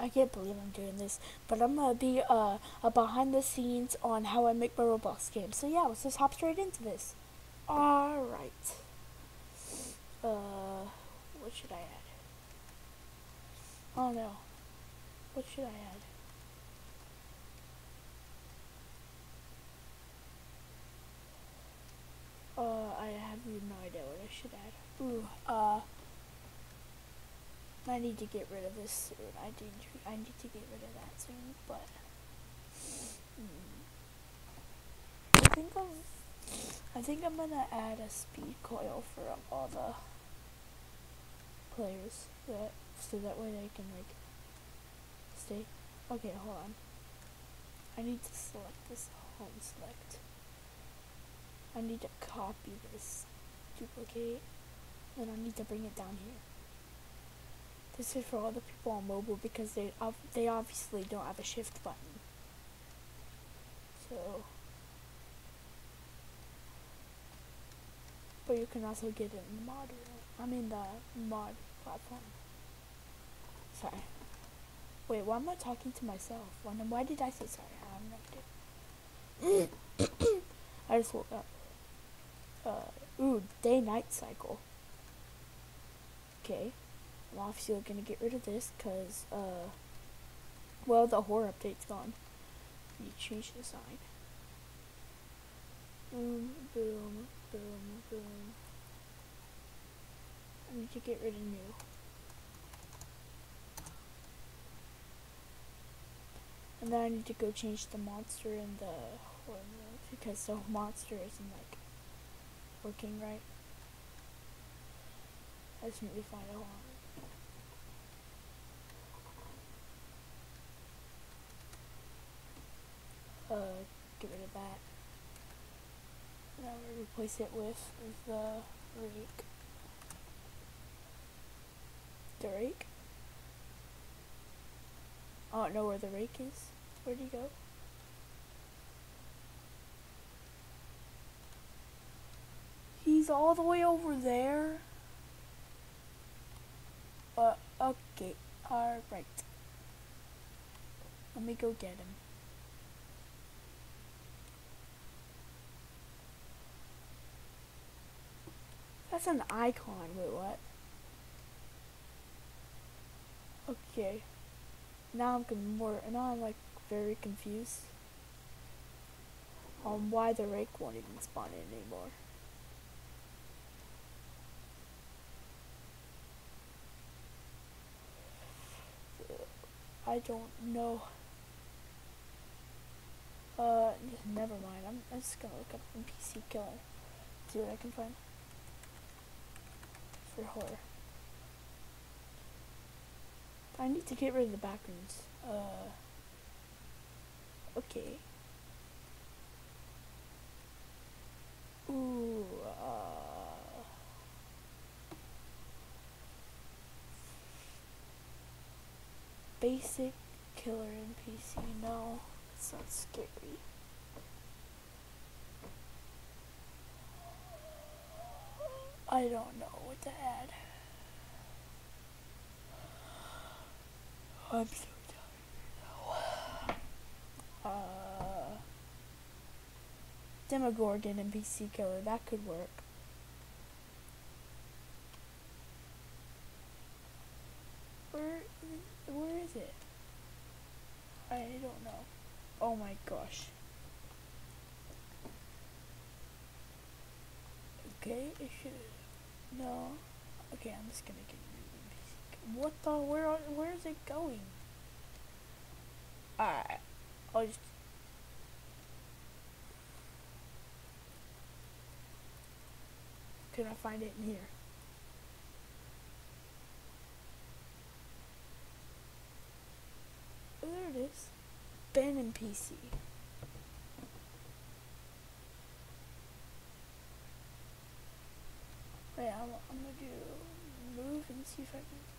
I can't believe I'm doing this, but I'm gonna be uh, a behind the scenes on how I make my Roblox game. So yeah, let's just hop straight into this. Alright. Uh, what should I add? Oh no. What should I add? Uh, I have no idea what I should add. Ooh, uh, I need to get rid of this soon. I need to, I need to get rid of that soon, but hmm. I think I'm, I think I'm gonna add a speed coil for all the players that so that way they can like stay. Okay, hold on. I need to select this home select. I need to copy this, duplicate, then I need to bring it down here. This is for all the people on mobile because they they obviously don't have a shift button. So, but you can also get it in the mod. I mean the mod platform. Sorry. Wait, why am I talking to myself? Why, why did I say sorry? I. I just woke up. Uh, ooh, day-night cycle. Okay. I'm obviously gonna get rid of this because, uh, well, the horror update's gone. You change the sign. Boom, boom, boom, boom. I need to get rid of new. And then I need to go change the monster in the horror mode because the monster isn't like working right. I just need to find a Uh, get rid of that. Now we replace it with the rake. The rake? I don't know where the rake is. Where'd he go? He's all the way over there. Uh, okay. Alright. Let me go get him. That's an icon. Wait, what? Okay. Now I'm more. Now I'm like very confused on why the rake won't even spawn in anymore. I don't know. Uh, never mind. I'm, I'm just gonna look up NPC killer. See what I can find. Horror. I need to get rid of the backgrounds. Uh, okay. Ooh, uh, basic killer NPC. No, it's not scary. I don't know to add. I'm so tired now. Uh, Demogorgon NPC killer, that could work. Where, where is it? I don't know. Oh my gosh. Okay, it should. No. Okay, I'm just gonna get what the? Where? Where is it going? Alright. I'll just. Can I find it in here? Oh, there it is. Ben NPC.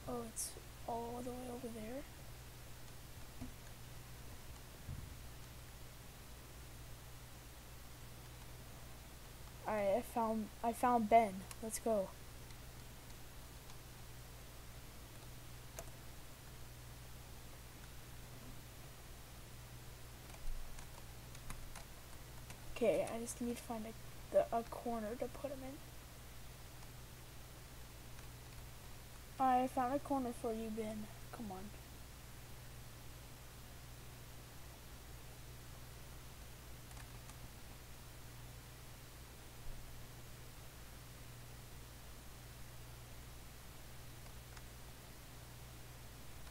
Oh, it's all the way over there. Alright, I found I found Ben. Let's go. Okay, I just need to find a, the, a corner to put him in. I found a corner for you, Ben. Come on.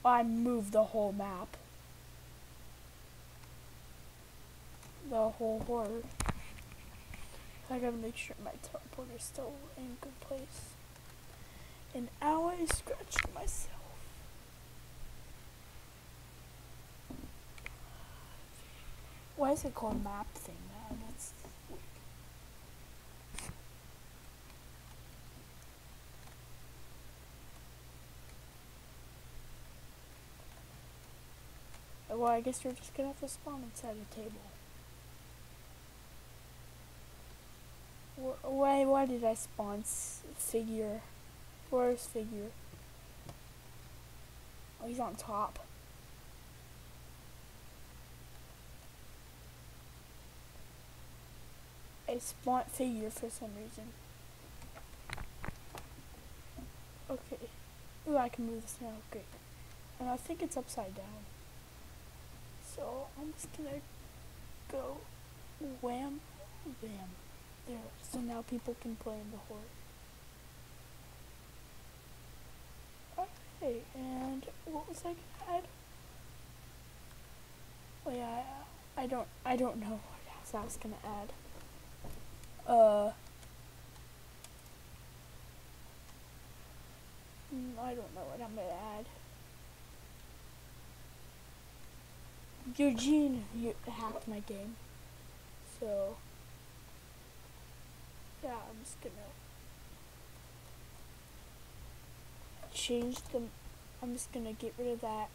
I moved the whole map. The whole horde. I gotta make sure my teleport is still in good place. And ow, I scratched myself. Why is it called map thing, man? That's weird. Well, I guess you're just gonna have to spawn inside a table. Why, why did I spawn figure? Where's figure? Oh, he's on top. I spawned figure for some reason. Okay. Ooh, I can move this now. Great. And I think it's upside down. So I'm just gonna go wham, bam. There. So now people can play in the horde. Okay, and what was I gonna add? Oh yeah, I, I don't, I don't know what else I was gonna add. Uh, mm, I don't know what I'm gonna add. Eugene you hacked my game, so yeah, I'm just gonna change the. I'm just gonna get rid of that,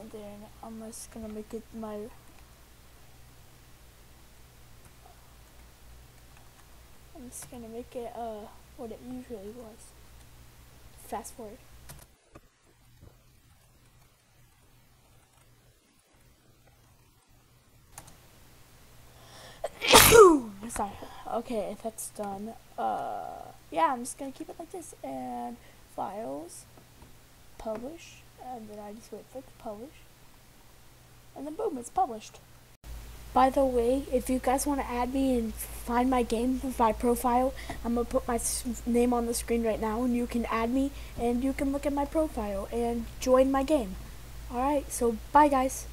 and then I'm just gonna make it my. I'm just gonna make it uh what it usually was. Fast forward. Sorry. Okay, if that's done. Uh, yeah, I'm just gonna keep it like this and files, publish, and then I just wait for it to publish, and then boom, it's published. By the way, if you guys want to add me and find my game, my profile, I'm going to put my name on the screen right now and you can add me and you can look at my profile and join my game. Alright, so bye guys.